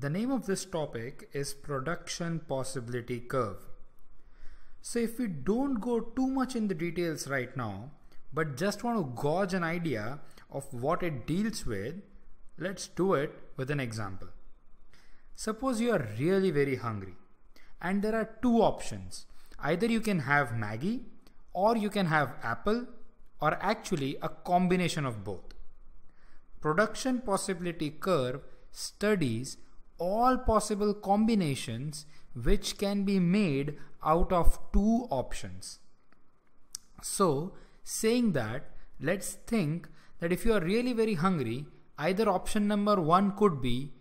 The name of this topic is production possibility curve. So if we don't go too much in the details right now, but just want to gauge an idea of what it deals with, let's do it with an example. Suppose you are really very hungry and there are two options. Either you can have Maggi or you can have apple or actually a combination of both. Production possibility curve studies all possible combinations which can be made out of two options. So, saying that, let's think that if you are really very hungry, either option number one could be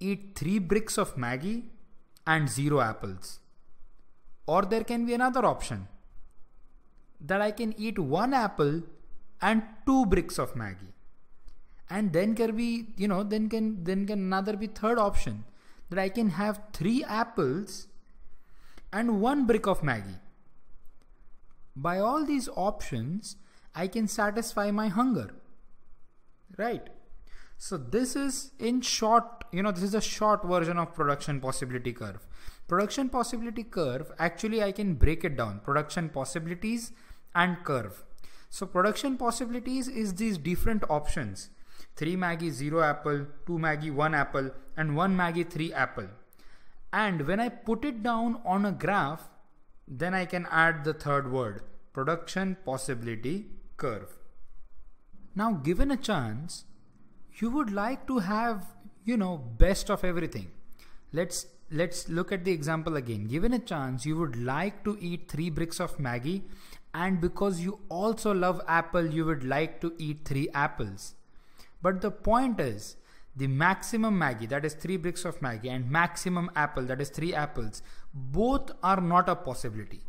eat three bricks of Maggi and zero apples. Or there can be another option that I can eat one apple and two bricks of Maggi and then can be you know then can then can another be third option that I can have three apples and one brick of Maggi. By all these options, I can satisfy my hunger. Right? So this is in short, you know, this is a short version of production possibility curve. Production possibility curve, actually I can break it down. Production possibilities and curve. So production possibilities is these different options 3 Maggi 0 apple, 2 Maggi 1 apple and 1 Maggi 3 apple. And when I put it down on a graph, then I can add the third word, production possibility curve. Now given a chance, you would like to have, you know, best of everything. Let's let's look at the example again. Given a chance, you would like to eat 3 bricks of Maggi and because you also love apple, you would like to eat 3 apples. But the point is, the maximum Maggi, that is 3 bricks of Maggi, and maximum apple, that is 3 apples, both are not a possibility.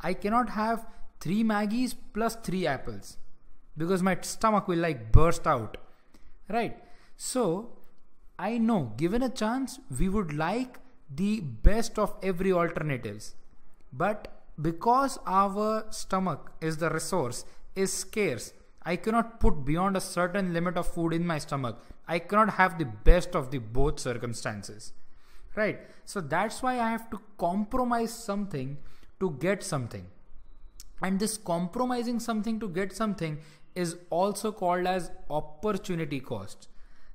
I cannot have 3 Maggis plus 3 apples because my stomach will like burst out. Right? So, I know given a chance, we would like the best of every alternatives. But because our stomach is the resource, is scarce, I cannot put beyond a certain limit of food in my stomach. I cannot have the best of the both circumstances. Right? So that's why I have to compromise something to get something. And this compromising something to get something is also called as opportunity cost.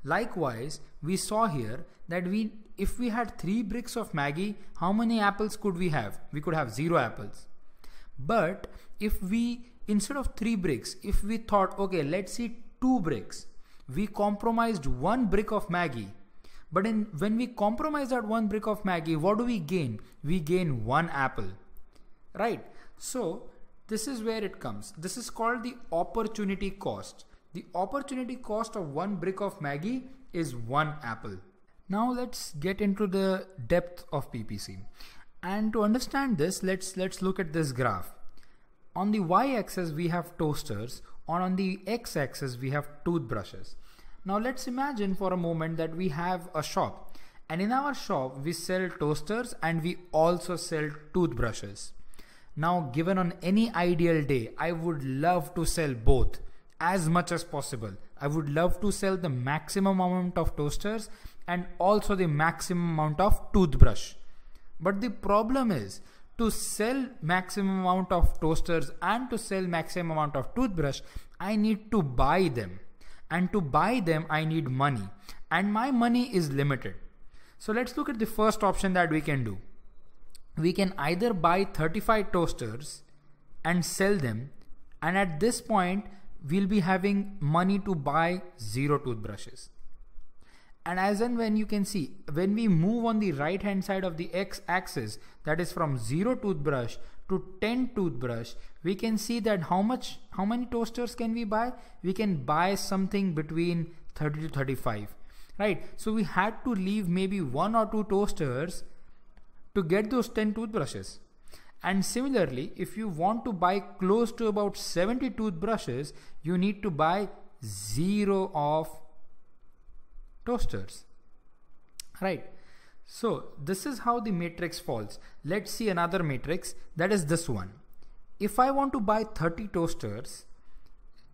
Likewise, we saw here that we if we had 3 bricks of Maggi, how many apples could we have? We could have 0 apples. But if we instead of three bricks, if we thought, okay, let's see two bricks, we compromised one brick of Maggi. But in, when we compromise that one brick of Maggi, what do we gain? We gain one apple, right? So this is where it comes. This is called the opportunity cost. The opportunity cost of one brick of Maggi is one apple. Now let's get into the depth of PPC. And to understand this, let's let's look at this graph. On the y-axis we have toasters, and on the x-axis we have toothbrushes. Now let's imagine for a moment that we have a shop and in our shop we sell toasters and we also sell toothbrushes. Now given on any ideal day, I would love to sell both as much as possible. I would love to sell the maximum amount of toasters and also the maximum amount of toothbrush. But the problem is to sell maximum amount of toasters and to sell maximum amount of toothbrush, I need to buy them. And to buy them, I need money. And my money is limited. So let's look at the first option that we can do. We can either buy 35 toasters and sell them. And at this point, we'll be having money to buy zero toothbrushes and as and when you can see when we move on the right hand side of the x axis that is from 0 toothbrush to 10 toothbrush we can see that how much how many toasters can we buy? We can buy something between 30 to 35 right? So we had to leave maybe one or two toasters to get those 10 toothbrushes. And similarly if you want to buy close to about 70 toothbrushes you need to buy zero of toasters right so this is how the matrix falls let's see another matrix that is this one if I want to buy 30 toasters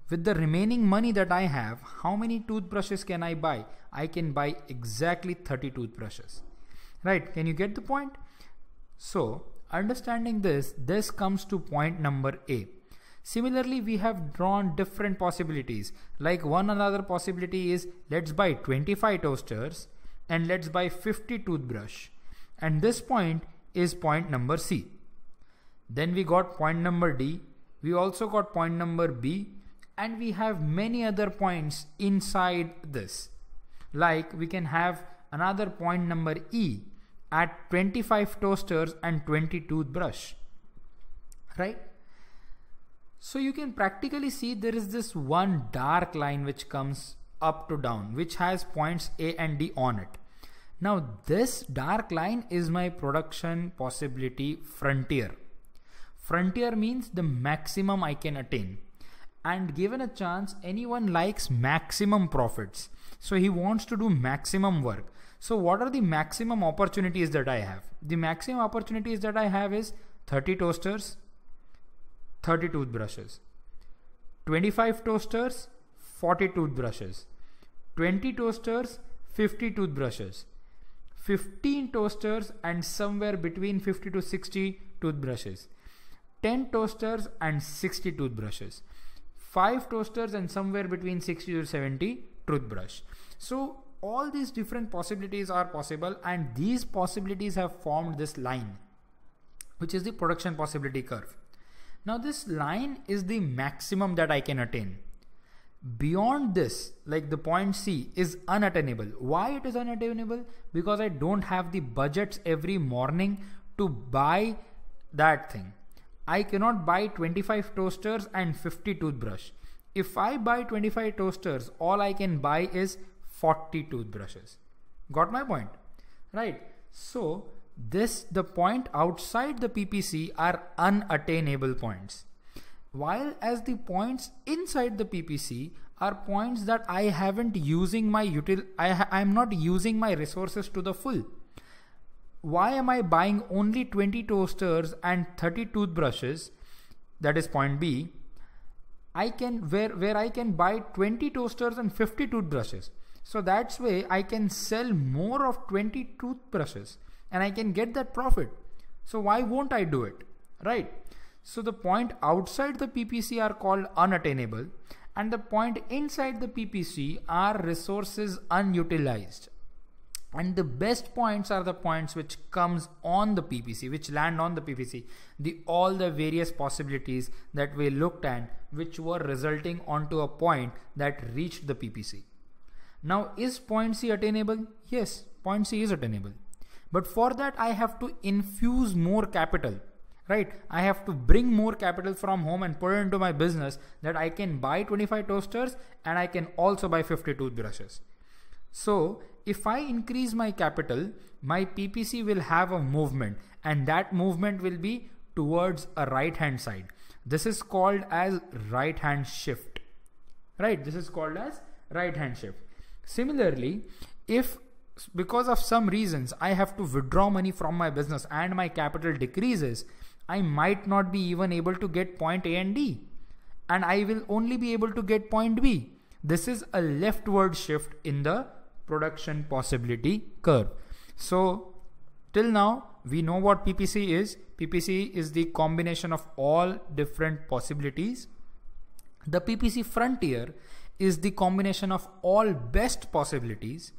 with the remaining money that I have, how many toothbrushes can I buy? I can buy exactly 30 toothbrushes. Right? Can you get the point? So, understanding this, this comes to point number A. Similarly, we have drawn different possibilities. Like one another possibility is let's buy 25 toasters and let's buy 50 toothbrush. And this point is point number C. Then we got point number D. We also got point number B and we have many other points inside this. Like we can have another point number E at 25 toasters and 20 toothbrush. Right? So you can practically see there is this one dark line which comes up to down which has points A and D on it. Now this dark line is my production possibility frontier. Frontier means the maximum I can attain. And given a chance, anyone likes maximum profits. So he wants to do maximum work. So what are the maximum opportunities that I have? The maximum opportunities that I have is 30 toasters, 30 toothbrushes, 25 toasters, 40 toothbrushes, 20 toasters, 50 toothbrushes, 15 toasters and somewhere between 50 to 60 toothbrushes, 10 toasters and 60 toothbrushes, 5 toasters and somewhere between 60 to 70 toothbrush. So all these different possibilities are possible and these possibilities have formed this line which is the production possibility curve. Now this line is the maximum that I can attain. Beyond this, like the point C is unattainable. Why it is unattainable? Because I don't have the budgets every morning to buy that thing. I cannot buy 25 toasters and 50 toothbrush. If I buy 25 toasters, all I can buy is 40 toothbrushes. Got my point? Right. So this, the point outside the PPC are unattainable points. While as the points inside the PPC are points that I haven't using my util, I I'm not using my resources to the full why am I buying only 20 toasters and 30 toothbrushes? That is point B. I can where where I can buy 20 toasters and 50 toothbrushes. So that's way I can sell more of 20 toothbrushes and I can get that profit. So why won't I do it? Right? So the point outside the PPC are called unattainable and the point inside the PPC are resources unutilized and the best points are the points which comes on the ppc which land on the ppc the all the various possibilities that we looked at which were resulting onto a point that reached the ppc now is point c attainable yes point c is attainable but for that i have to infuse more capital right i have to bring more capital from home and put it into my business that i can buy 25 toasters and i can also buy 50 toothbrushes so if I increase my capital, my PPC will have a movement and that movement will be towards a right hand side. This is called as right hand shift. Right? This is called as right hand shift. Similarly, if because of some reasons I have to withdraw money from my business and my capital decreases, I might not be even able to get point A and D. And I will only be able to get point B. This is a leftward shift in the production possibility curve. So till now we know what PPC is. PPC is the combination of all different possibilities. The PPC frontier is the combination of all best possibilities.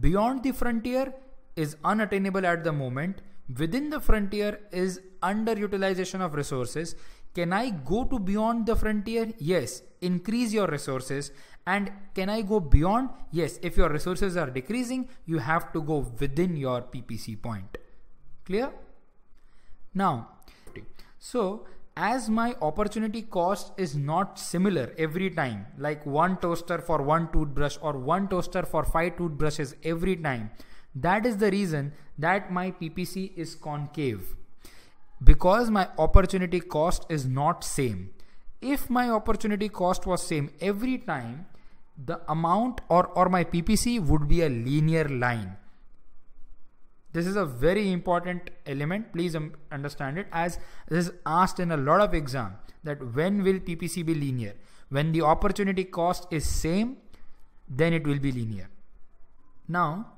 Beyond the frontier is unattainable at the moment. Within the frontier is underutilization of resources. Can I go to beyond the frontier? Yes. Increase your resources and can I go beyond? Yes, if your resources are decreasing, you have to go within your PPC point. Clear? Now, so as my opportunity cost is not similar every time, like one toaster for one toothbrush or one toaster for five toothbrushes every time, that is the reason that my PPC is concave. Because my opportunity cost is not same. If my opportunity cost was same every time, the amount or, or my PPC would be a linear line. This is a very important element. Please um, understand it as this is asked in a lot of exam that when will PPC be linear? When the opportunity cost is same, then it will be linear. Now,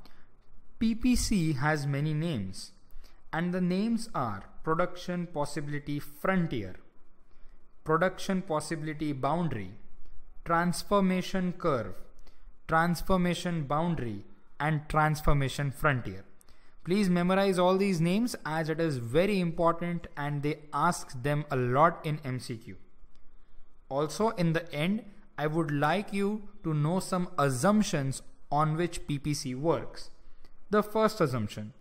PPC has many names and the names are production possibility frontier, production possibility boundary, transformation curve, transformation boundary and transformation frontier. Please memorize all these names as it is very important and they ask them a lot in MCQ. Also in the end, I would like you to know some assumptions on which PPC works. The first assumption,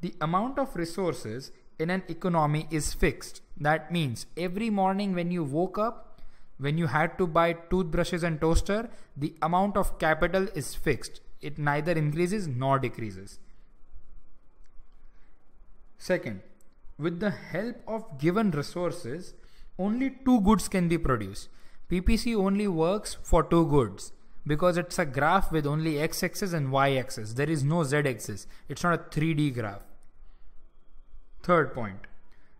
the amount of resources in an economy is fixed. That means every morning when you woke up, when you had to buy toothbrushes and toaster, the amount of capital is fixed. It neither increases nor decreases. Second, with the help of given resources, only two goods can be produced. PPC only works for two goods because it's a graph with only x axis and y axis. There is no z axis. It's not a 3D graph. Third point,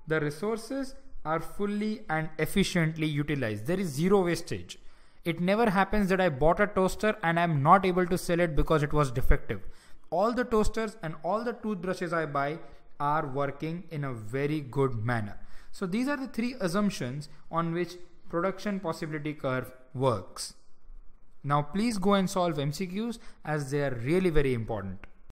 the resources are fully and efficiently utilized. There is zero wastage. It never happens that I bought a toaster and I'm not able to sell it because it was defective. All the toasters and all the toothbrushes I buy are working in a very good manner. So these are the three assumptions on which production possibility curve works. Now please go and solve MCQs as they are really very important.